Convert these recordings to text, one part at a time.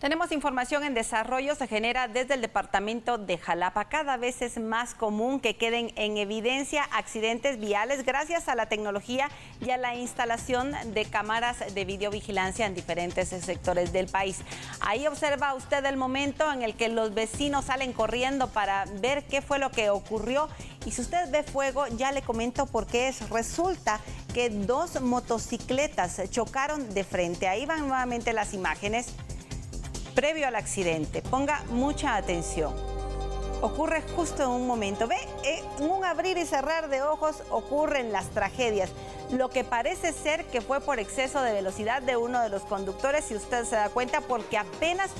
Tenemos información en desarrollo, se genera desde el departamento de Jalapa. Cada vez es más común que queden en evidencia accidentes viales gracias a la tecnología y a la instalación de cámaras de videovigilancia en diferentes sectores del país. Ahí observa usted el momento en el que los vecinos salen corriendo para ver qué fue lo que ocurrió. Y si usted ve fuego, ya le comento por qué es. Resulta que dos motocicletas chocaron de frente. Ahí van nuevamente las imágenes previo al accidente. Ponga mucha atención. Ocurre justo en un momento. Ve, en un abrir y cerrar de ojos ocurren las tragedias. Lo que parece ser que fue por exceso de velocidad de uno de los conductores, si usted se da cuenta, porque apenas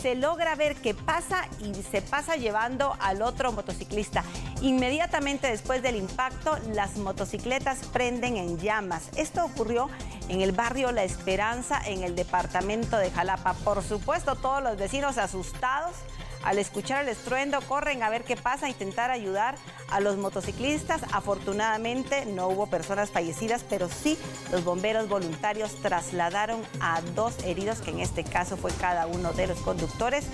se logra ver qué pasa y se pasa llevando al otro motociclista. Inmediatamente después del impacto, las motocicletas prenden en llamas. Esto ocurrió en el barrio La Esperanza, en el departamento de Jalapa. Por supuesto, todos los vecinos asustados al escuchar el estruendo corren a ver qué pasa, a intentar ayudar a los motociclistas. Afortunadamente no hubo personas fallecidas, pero sí los bomberos voluntarios trasladaron a dos heridos, que en este caso fue cada uno de los conductores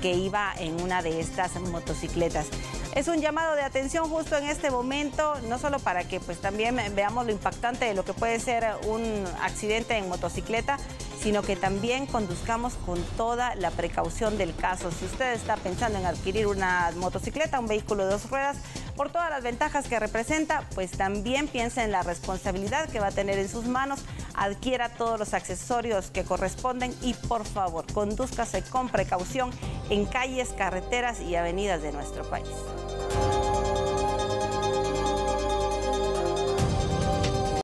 que iba en una de estas motocicletas. Es un llamado de atención justo en este momento, no solo para que pues también veamos lo impactante de lo que puede ser un accidente en motocicleta, sino que también conduzcamos con toda la precaución del caso. Si usted está pensando en adquirir una motocicleta, un vehículo de dos ruedas, por todas las ventajas que representa, pues también piense en la responsabilidad que va a tener en sus manos, adquiera todos los accesorios que corresponden y por favor, condúzcase con precaución en calles, carreteras y avenidas de nuestro país.